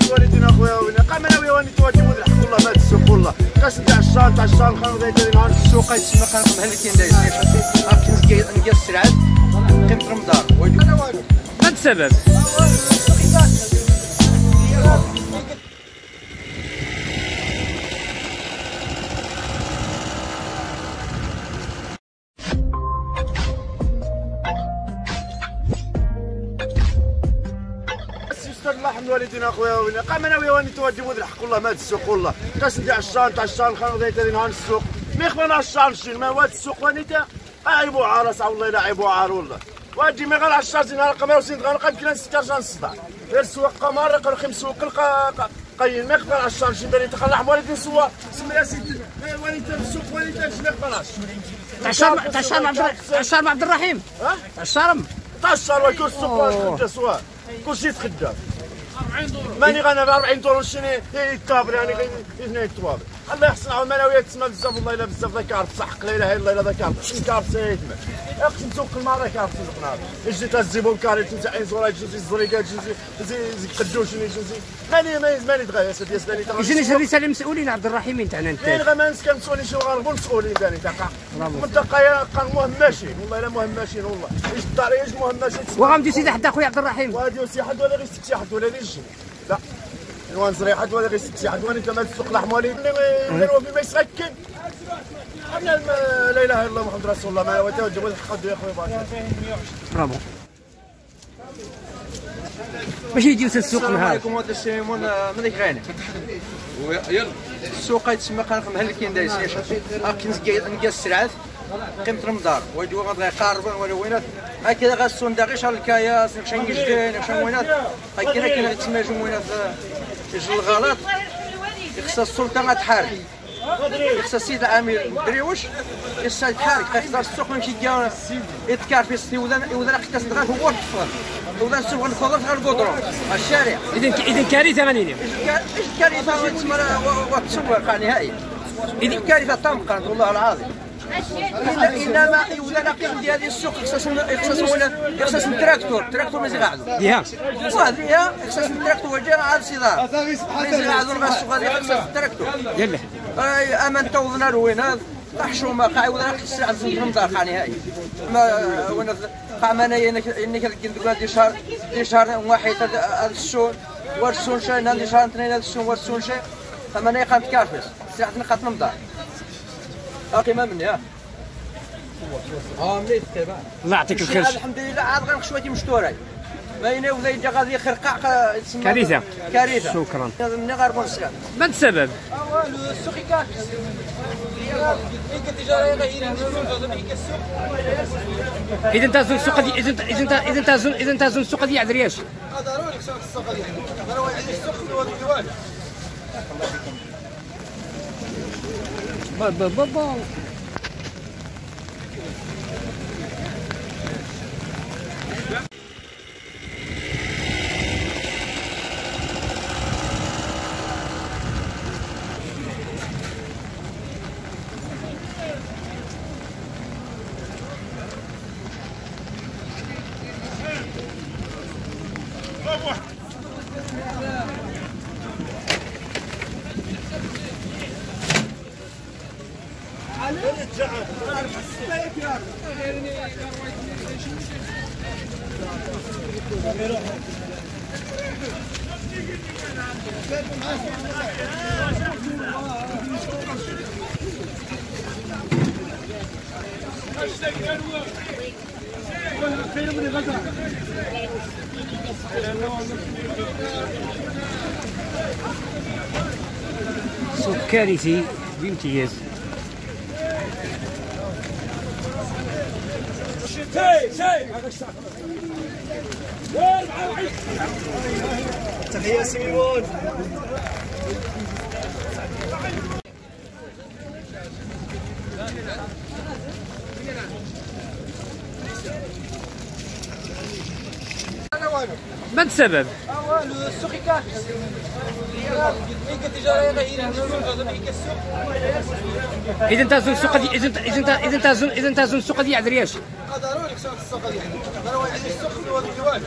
الله والدينا اخويا قام أنا ويا واني تواجه ولد الحق والله ما السوق والله كاس تاع الشهر تاع الشهر خلينا ذا نهار السوق يتسمى خلق مهلكين دايس اكن نلقى السرعات قيمة رمضان ما السبب؟ الله يحمل والدينا أخويا وين قام أنا ويا واني تواجه ولد الحق والله ما السوق والله. كاس تاع الشهر تاع الشهر خلينا ذا نهار السوق ما يخبرنا الشهر الشيء ما واد السوق وانيتا عيبو عارس والله لا عيبو عار والله. واجي ما غير عشر زين رقم وسين غير يمكن ستة جان صداع غير سوق قمر رقم خمس سوق قيل ما يقبل عشر شي بالي تخلع والدي سوا سمي يا سيدي. والدي السوق والدي ما يقبلش تاع الشرم تاع الشرم عبد تاع الشرم عبد الرحيم. ها؟ تاع الشرم تاع الشهر وكل سوق تخدم سوا كل شيء تخدم ماني ب 40 دور شنو يتابر يعني غير يتوابر الله يحسن على المناويات تسمى بزاف والله إلا بزاف ذاك عارف صح اله إلا الله ذاك عارف شنو عارف سيدنا اقسم سوق المال راك عارف سوق نهار أجي تزيبون كاري تنسى عين زورا جنسي زريقات جنسي زي قدوش جنسي ماني ماني تغير سيدي ماني تغير يجيني شي رساله مسؤولين عبد الرحيم تاعنا أنت. كاين غير ما نسكن مسؤولين شي غرب مسؤولين ثاني تاع منطقة يا مهمشين. والله إلا مهمشين والله. إيش الدار إيش مهمشين؟ وغامدي سيدي حدا خويا عبد الرحيم. وهذه وسي حد ولا غير ست حد ولا غير لا. وان زري حد ولا غير ست حد وان انت ما تسوق لحمولي غير وفي ما يسكن لا إله إلا الله محمد رسول الله ما وتوجب الحق يا أخوي برافو. ماشي يجي السوق السلام نهار. عليكم هذا السيمون ملك غاني يلا السوق يتسمى خلق مهلكين دايس اكن نلقى السرعات قيمة رمضان ويدو غادي قاربا ولا وينات. هكذا غاسون داغي شحال الكاياس نكشان جدين نكشان وينات هكذا كاين تسمى جموينات يجي الغلط يخص السلطة غتحارب يخص السيد الامير بريوش يخص يتحارك خاص السوق ماشي كاع يتكار في السي وذا وذا قتاس دغال هو الطفل وذا السوق الفضل غير القدرون الشارع اذا اذا كارثه غنيني إيش كارثه تسمى وتسوق نهائي اذا كارثه تامقا والله العظيم إنما ولا قيم ديال السوق خصاص خصاص ولا خصاص التراكتور التراكتور ما يزغعدو يا وهذه خصاص التراكتور وجا عاد الصدار ما يزغعدو السوق هذه خصاص التراكتور. يلا. أي أمان توضنا روين هذا حشومه قاع ولا خص من دار نهائي ما وأنا قاع ما أنا انك كنقول دي شهر دي شهر واحد هذا السون ورسون شي هذا شهر اثنين هذا السون ورسون شي اما أنا قامت كافس ساعه نقات من دار باقي ما مني ها. آه مليت تبع الله يعطيك الخير. الحمد لله عاد غير شوية مشتوري باينه ولا يجي غادي خرقاع تسمى كارثة. كارثة. شكراً. من غير بونسكا ما السبب؟ السوق كاع إذا انت زون السوق دي إذا انت إذا انت زون إذا انت زون السوق دي عذرياش. ضروري السوق ضروري السوق Ba ba ba ba. با سوق كارثي بامتياز تحيه سيمون ما السبب؟ السوق إذا تزن السوق دي إذا إذا اذا إذا تزن السوق ضروري السوق دي ضروري السوق ديال